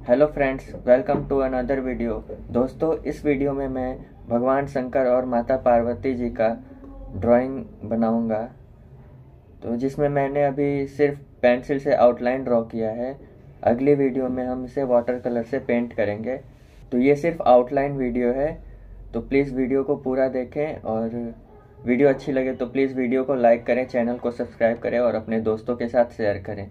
Hello friends welcome to another video दोस्तों, इस video में मैं भगवान शंकर और माता पार्वती जी का ड्राइंग बनाऊँगा। तो जिसमें मैंने अभी सिर्फ़ पेंसिल से आउटलाइन ड्रॉ किया है। अगली वीडियो में हम इसे वाटर कलर से पेंट करेंगे। तो ये सिर्फ़ आउटलाइन वीडियो है। तो प्लीज़ वीडियो को पूरा देखें और वीडियो अच्छी लगे तो प्लीज़ वीडियो को लाइक करें चैनल को सब्सक्राइब करें और अपने दोस्तों के साथ शेयर करें।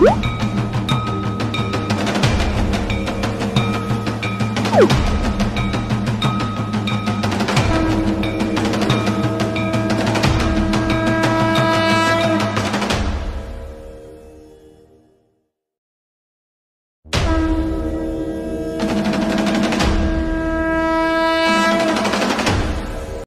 Woo!